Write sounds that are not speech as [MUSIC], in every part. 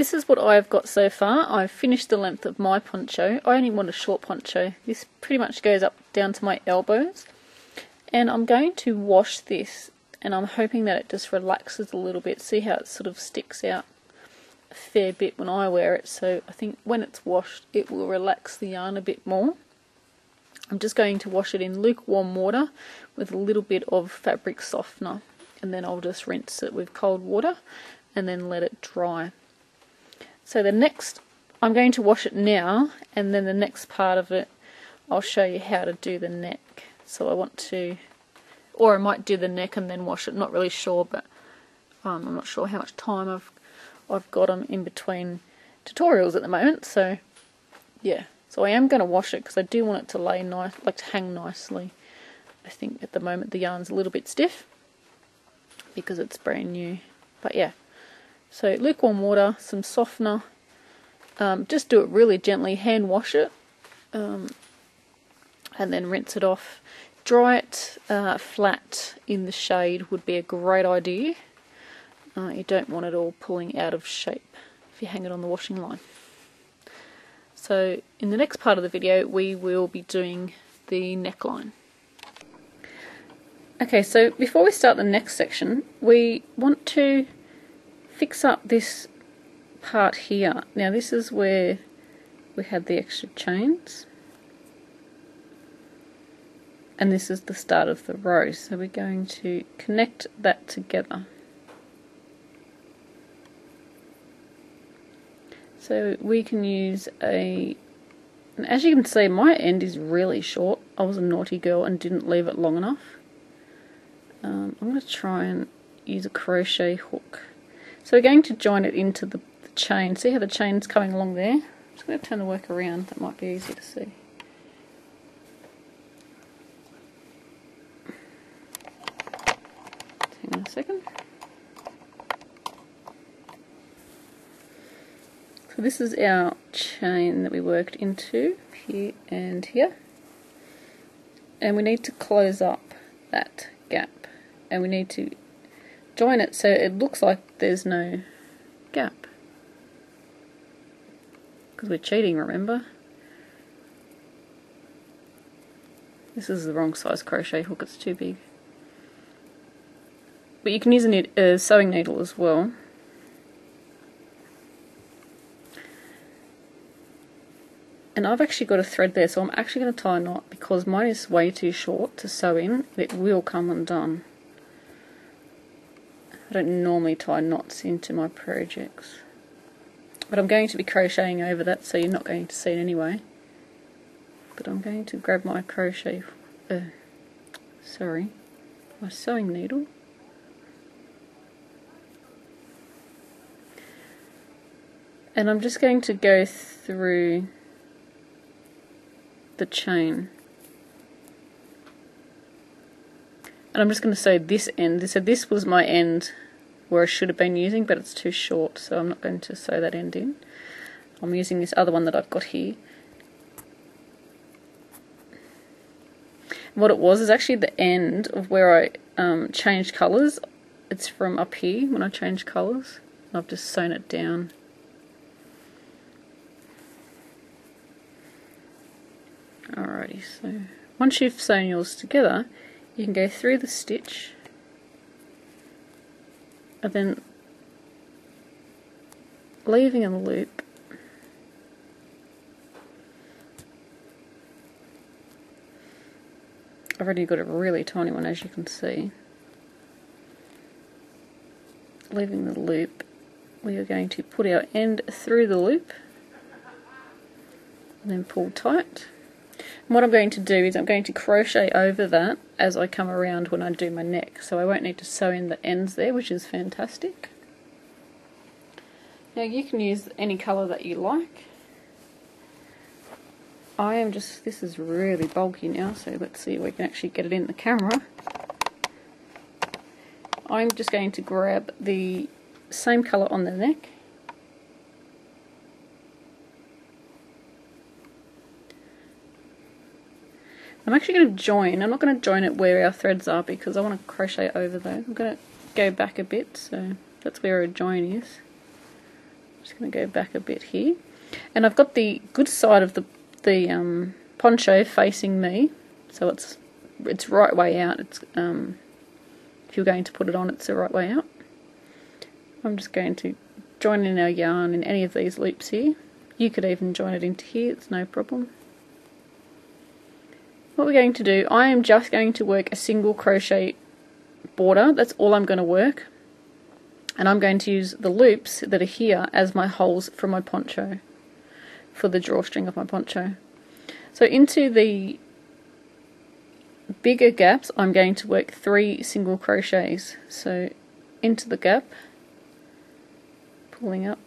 this is what I've got so far. I've finished the length of my poncho. I only want a short poncho. This pretty much goes up down to my elbows. And I'm going to wash this and I'm hoping that it just relaxes a little bit. See how it sort of sticks out a fair bit when I wear it. So I think when it's washed it will relax the yarn a bit more. I'm just going to wash it in lukewarm water with a little bit of fabric softener and then I'll just rinse it with cold water and then let it dry. So the next, I'm going to wash it now and then the next part of it I'll show you how to do the neck. So I want to, or I might do the neck and then wash it, not really sure but um, I'm not sure how much time I've, I've got on in between tutorials at the moment so yeah. So I am going to wash it because I do want it to lay nice, like to hang nicely. I think at the moment the yarn's a little bit stiff because it's brand new. But yeah, so lukewarm water, some softener. Um, just do it really gently, hand wash it, um, and then rinse it off. Dry it uh, flat in the shade would be a great idea. Uh, you don't want it all pulling out of shape if you hang it on the washing line. So in the next part of the video we will be doing the neckline. Okay, so before we start the next section, we want to fix up this part here. Now this is where we had the extra chains. And this is the start of the row, so we're going to connect that together. So we can use a, and as you can see my end is really short. I was a naughty girl and didn't leave it long enough. Um, I'm going to try and use a crochet hook. So we're going to join it into the, the chain. See how the chain's coming along there? I'm just going to turn the work around, that might be easier to see. Hang on a second. So this is our chain that we worked into here and here. And we need to close up that gap and we need to join it so it looks like there's no gap. Because we're cheating, remember? This is the wrong size crochet hook, it's too big. But you can use a, sewing needle as well. And I've actually got a thread there, so I'm actually going to tie a knot because mine is way too short to sew in. It will come undone. I don't normally tie knots into my projects. But I'm going to be crocheting over that so you're not going to see it anyway. But I'm going to grab my crochet, uh, sorry, my sewing needle. And I'm just going to go through the chain. And I'm just going to sew this end. So this was my end where I should have been using, but it's too short, so I'm not going to sew that end in. I'm using this other one that I've got here. what it was is actually the end of where I um, changed colours. It's from up here when I changed colours. I've just sewn it down. Alrighty, so once you've sewn yours together, you can go through the stitch and then leaving a loop. I've already got a really tiny one as you can see. Leaving the loop we are going to put our end through the loop and then pull tight and what I'm going to do is I'm going to crochet over that as I come around when I do my neck. So I won't need to sew in the ends there, which is fantastic. Now you can use any colour that you like. I am just, this is really bulky now, so let's see if we can actually get it in the camera. I'm just going to grab the same colour on the neck I'm actually going to join. I'm not going to join it where our threads are because I want to crochet over those. I'm going to go back a bit, so that's where a join is. I'm just going to go back a bit here. And I've got the good side of the, the um, poncho facing me, so it's it's right way out. It's um, If you're going to put it on, it's the right way out. I'm just going to join in our yarn in any of these loops here. You could even join it into here, it's no problem. What we're going to do, I am just going to work a single crochet border, that's all I'm going to work. And I'm going to use the loops that are here as my holes for my poncho, for the drawstring of my poncho. So into the bigger gaps, I'm going to work three single crochets. So into the gap, pulling up,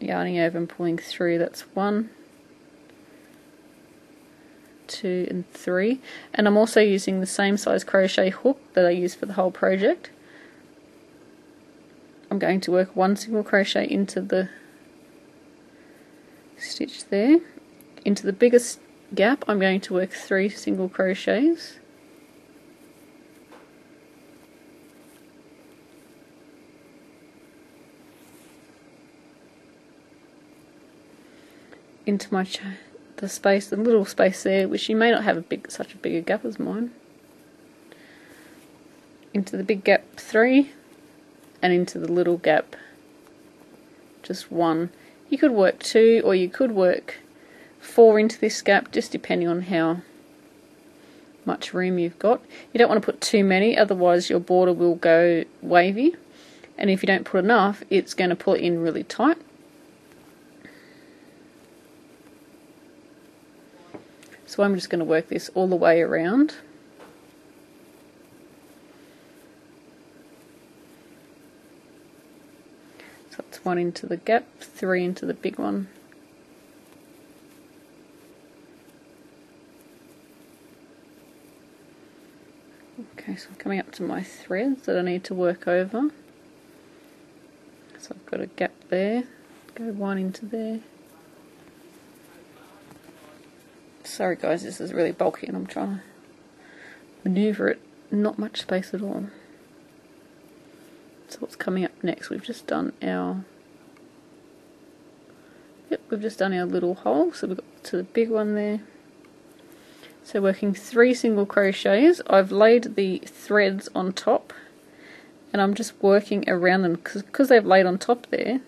yarning over and pulling through, that's one, two and three. And I'm also using the same size crochet hook that I used for the whole project. I'm going to work one single crochet into the stitch there. Into the biggest gap I'm going to work three single crochets. Into my the space, the little space there, which you may not have a big, such a bigger gap as mine. Into the big gap three, and into the little gap just one. You could work two, or you could work four into this gap, just depending on how much room you've got. You don't want to put too many, otherwise your border will go wavy. And if you don't put enough, it's going to pull it in really tight. So I'm just going to work this all the way around. So that's one into the gap, three into the big one. Okay, so I'm coming up to my threads that I need to work over. So I've got a gap there, go one into there. Sorry guys, this is really bulky and I'm trying to maneuver it. Not much space at all. So what's coming up next? We've just done our Yep, we've just done our little hole, so we've got to the big one there. So working three single crochets, I've laid the threads on top and I'm just working around them because they've laid on top there.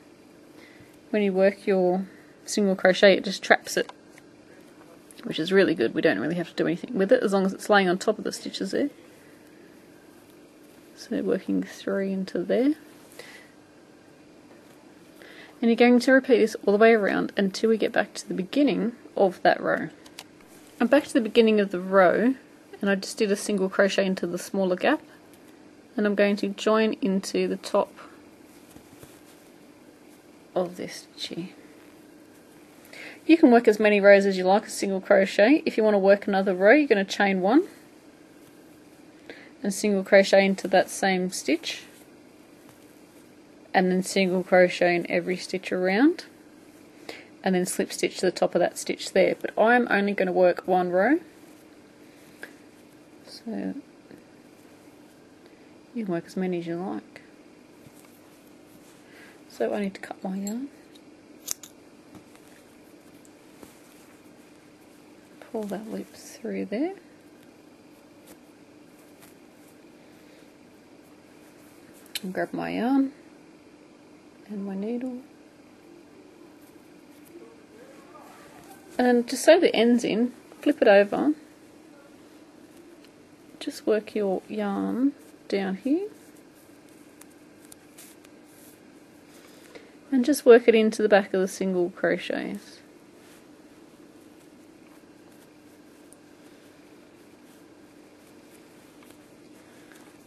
When you work your single crochet, it just traps it which is really good. We don't really have to do anything with it as long as it's laying on top of the stitches there. So working three into there. And you're going to repeat this all the way around until we get back to the beginning of that row. I'm back to the beginning of the row and I just did a single crochet into the smaller gap and I'm going to join into the top of this stitch you can work as many rows as you like a single crochet. If you want to work another row, you're going to chain one and single crochet into that same stitch and then single crochet in every stitch around and then slip stitch to the top of that stitch there. But I'm only going to work one row. So you can work as many as you like. So I need to cut my yarn. Pull that loop through there. And grab my yarn and my needle. And to sew the ends in, flip it over. Just work your yarn down here. And just work it into the back of the single crochets.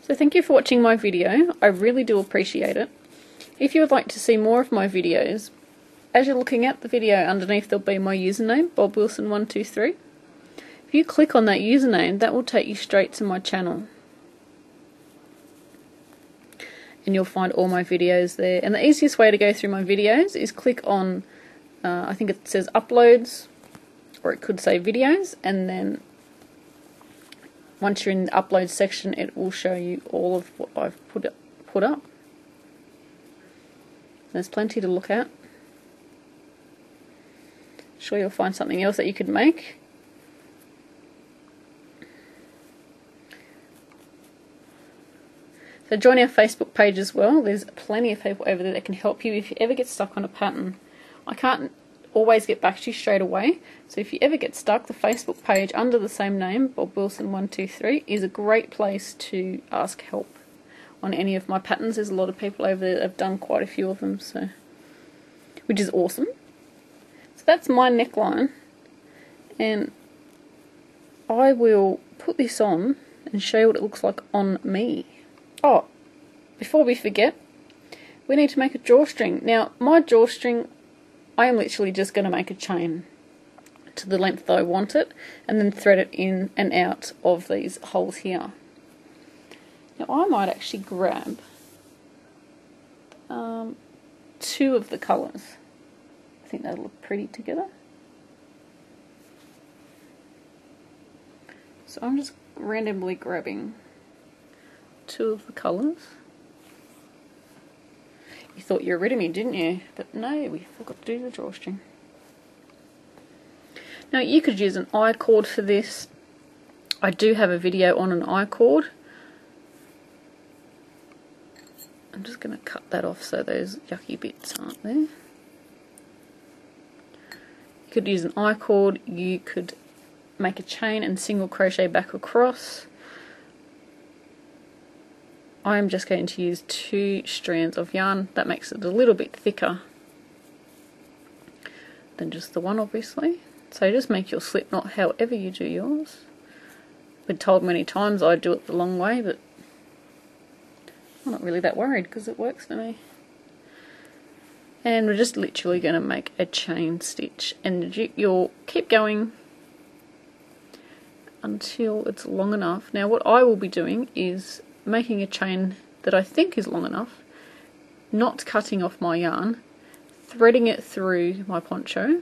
So thank you for watching my video, I really do appreciate it. If you would like to see more of my videos, as you're looking at the video underneath there'll be my username, bobwilson123. If you click on that username, that will take you straight to my channel. And you'll find all my videos there. And the easiest way to go through my videos is click on, uh, I think it says uploads, or it could say videos, and then once you're in the upload section, it will show you all of what I've put up, put up. There's plenty to look at. Sure, you'll find something else that you could make. So join our Facebook page as well. There's plenty of people over there that can help you if you ever get stuck on a pattern. I can't always get back to you straight away. So if you ever get stuck, the Facebook page under the same name, Bob Wilson123, is a great place to ask help on any of my patterns. There's a lot of people over there that have done quite a few of them, so which is awesome. So that's my neckline, and I will put this on and show you what it looks like on me. Oh, before we forget, we need to make a drawstring. Now, my drawstring, I am literally just going to make a chain to the length that I want it and then thread it in and out of these holes here. Now I might actually grab um, two of the colours. I think they'll look pretty together. So I'm just randomly grabbing two of the colours. You thought you were rid of me, didn't you? But no, we forgot to do the drawstring. Now you could use an I cord for this. I do have a video on an I cord. I'm just going to cut that off so those yucky bits aren't there. You could use an I cord, you could make a chain and single crochet back across. I'm just going to use two strands of yarn, that makes it a little bit thicker than just the one obviously. So just make your slip knot however you do yours. Been told many times I do it the long way, but I'm not really that worried because it works for me. And we're just literally going to make a chain stitch and you'll keep going until it's long enough. Now what I will be doing is making a chain that I think is long enough, not cutting off my yarn, threading it through my poncho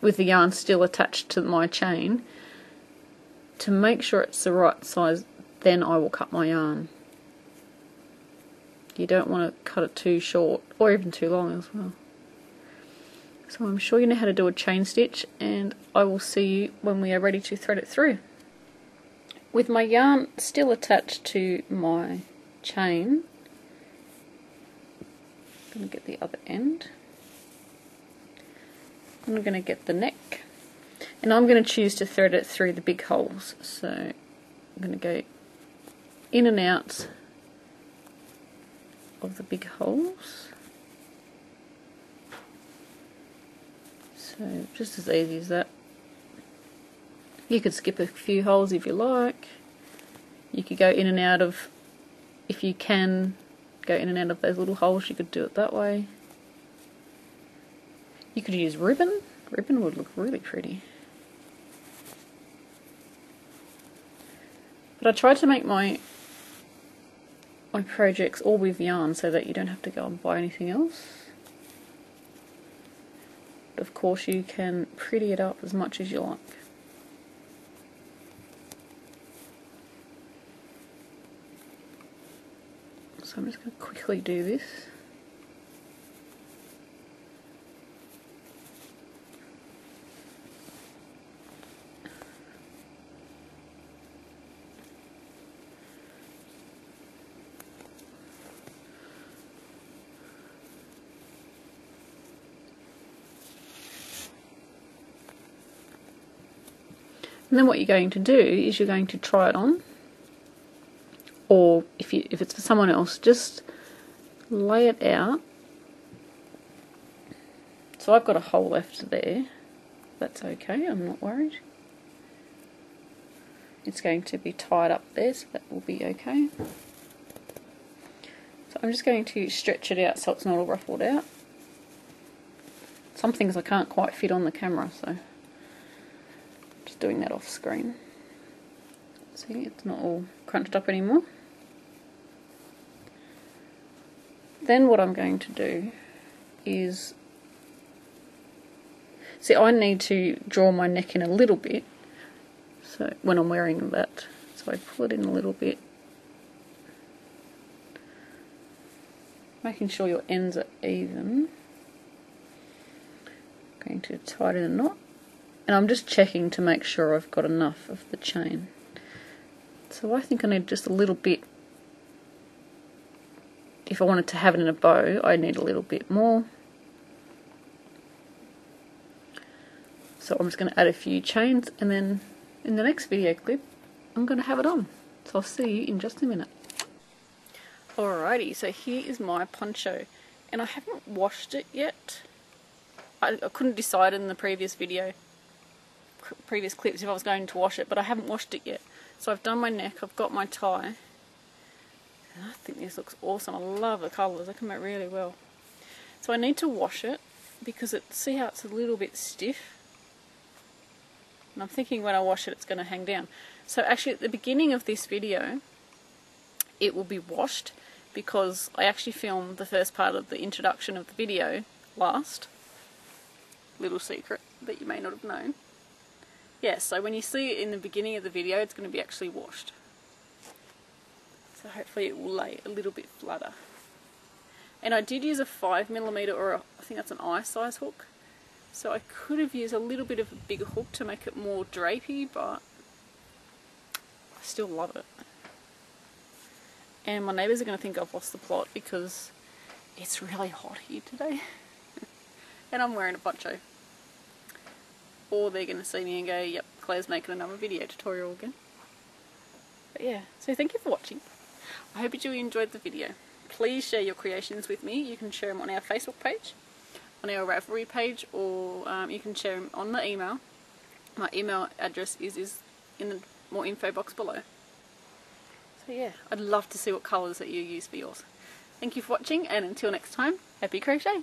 with the yarn still attached to my chain to make sure it's the right size then I will cut my yarn you don't want to cut it too short or even too long as well. So I'm sure you know how to do a chain stitch and I will see you when we are ready to thread it through. With my yarn still attached to my chain, I'm going to get the other end. I'm going to get the neck and I'm going to choose to thread it through the big holes. So I'm going to go in and out of the big holes. So just as easy as that. You could skip a few holes if you like. You could go in and out of, if you can go in and out of those little holes, you could do it that way. You could use ribbon. Ribbon would look really pretty. But I tried to make my my projects all with yarn so that you don't have to go and buy anything else. But of course you can pretty it up as much as you like. I'm just going to quickly do this. And then what you're going to do is you're going to try it on. If it's for someone else, just lay it out. So I've got a hole left there. That's okay, I'm not worried. It's going to be tied up there, so that will be okay. So I'm just going to stretch it out so it's not all ruffled out. Some things I can't quite fit on the camera, so just doing that off screen. See, it's not all crunched up anymore. Then what I'm going to do is, see I need to draw my neck in a little bit, so when I'm wearing that, so I pull it in a little bit, making sure your ends are even. Going to tighten the knot. And I'm just checking to make sure I've got enough of the chain. So I think I need just a little bit. If I wanted to have it in a bow, I need a little bit more. So I'm just going to add a few chains and then in the next video clip I'm going to have it on. So I'll see you in just a minute. Alrighty, so here is my poncho and I haven't washed it yet. I, I couldn't decide in the previous video, previous clips if I was going to wash it, but I haven't washed it yet. So I've done my neck, I've got my tie, I think this looks awesome. I love the colours, they come out really well. So I need to wash it because it, see how it's a little bit stiff? And I'm thinking when I wash it it's going to hang down. So actually at the beginning of this video it will be washed because I actually filmed the first part of the introduction of the video last. Little secret that you may not have known. Yeah, so when you see it in the beginning of the video it's going to be actually washed. So hopefully it will lay a little bit flatter. And I did use a 5mm or a, I think that's an I size hook so I could have used a little bit of a bigger hook to make it more drapey, but I still love it. And my neighbours are going to think I've lost the plot because it's really hot here today. [LAUGHS] and I'm wearing a poncho. Or they're going to see me and go, yep, Clare's making another video tutorial again. But yeah, so thank you for watching. I hope you enjoyed the video. Please share your creations with me. You can share them on our Facebook page on our Ravelry page or um, you can share them on the email. My email address is, is in the more info box below. So yeah, I'd love to see what colours that you use for yours. Thank you for watching and until next time, happy crochet!